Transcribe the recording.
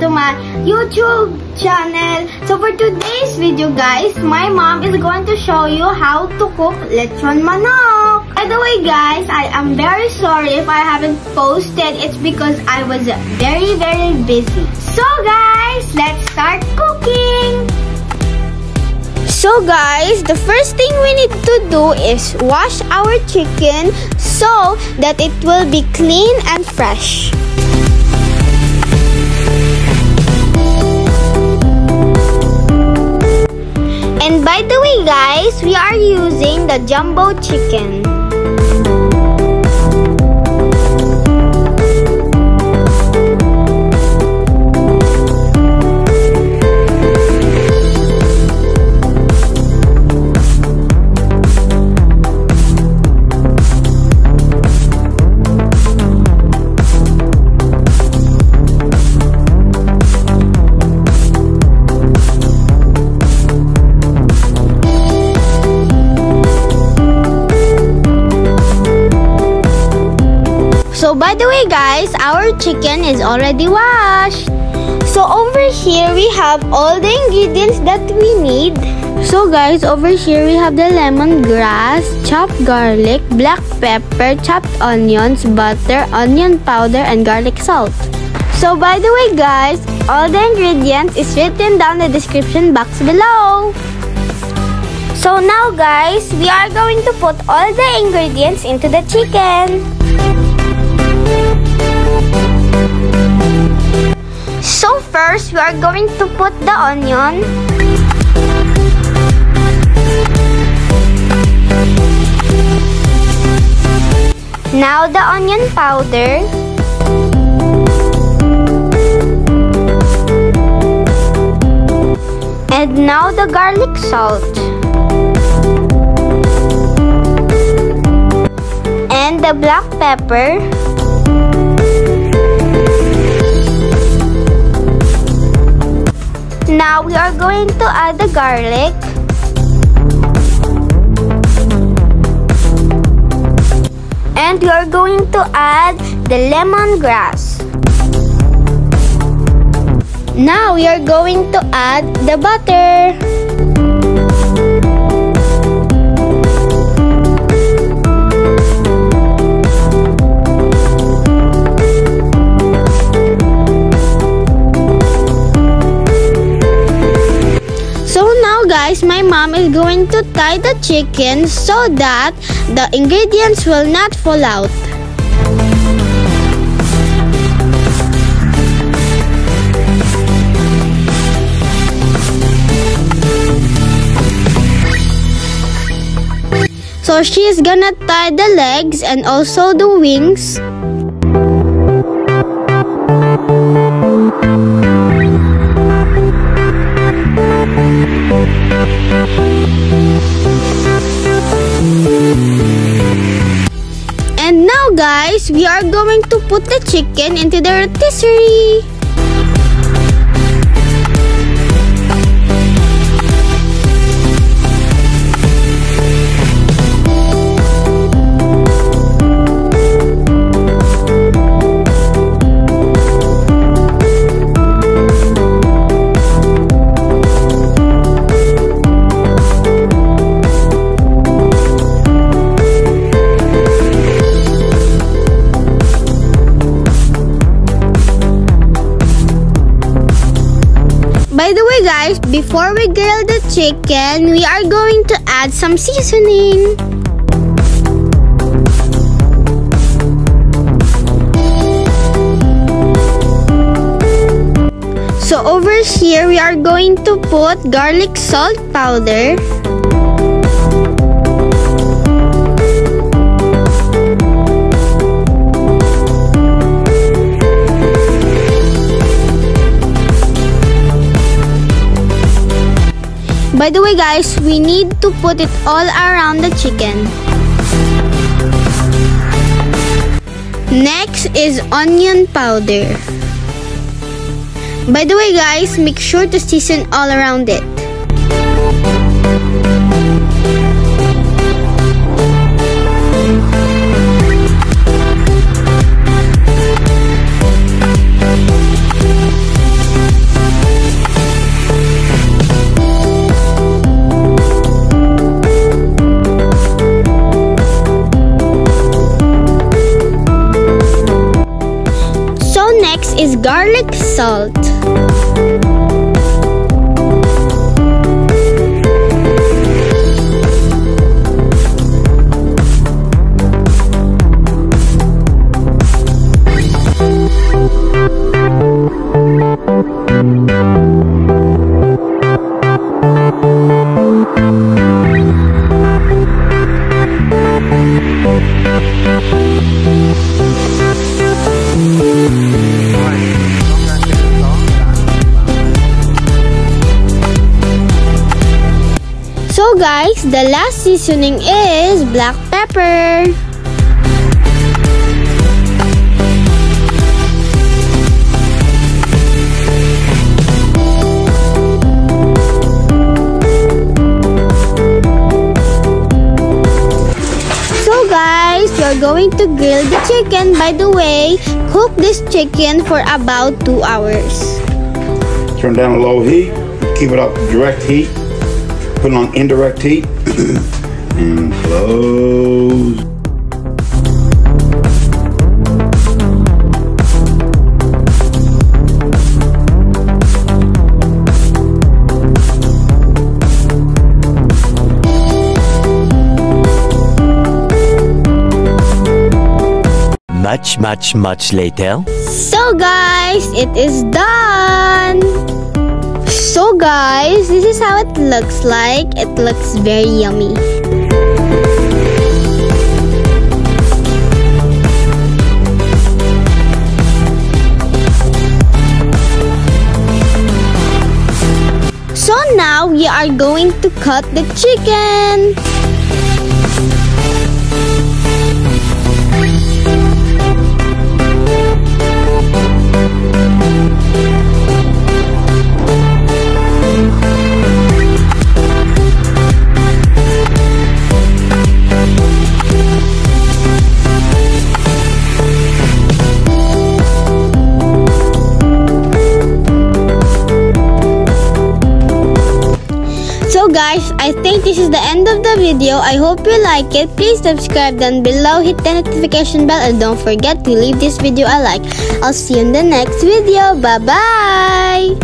to my YouTube channel. So for today's video guys, my mom is going to show you how to cook lechon manok. By the way guys, I am very sorry if I haven't posted. It's because I was very very busy. So guys, let's start cooking! So guys, the first thing we need to do is wash our chicken so that it will be clean and fresh. And by the way guys, we are using the jumbo chicken. So by the way guys, our chicken is already washed. So over here we have all the ingredients that we need. So guys, over here we have the lemongrass, chopped garlic, black pepper, chopped onions, butter, onion powder, and garlic salt. So by the way guys, all the ingredients is written down the description box below. So now guys, we are going to put all the ingredients into the chicken. So first, we are going to put the onion. Now the onion powder. And now the garlic salt. And the black pepper. Now we are going to add the garlic. And we are going to add the lemongrass. Now we are going to add the butter. Mom is going to tie the chicken so that the ingredients will not fall out. So she's gonna tie the legs and also the wings. And now guys, we are going to put the chicken into the rotisserie. By the way guys, before we grill the chicken, we are going to add some seasoning. So over here, we are going to put garlic salt powder. By the way guys, we need to put it all around the chicken. Next is onion powder. By the way guys, make sure to season all around it. Salt. So guys, the last seasoning is black pepper. So guys, we're going to grill the chicken. By the way, cook this chicken for about 2 hours. Turn down low heat, keep it up direct heat, put it on indirect heat, and close. Much, much, much later. So guys, it is done. So guys, this is how it looks like. It looks very yummy. So now we are going to cut the chicken. I think this is the end of the video. I hope you like it. Please subscribe down below, hit the notification bell, and don't forget to leave this video a like. I'll see you in the next video. Bye-bye!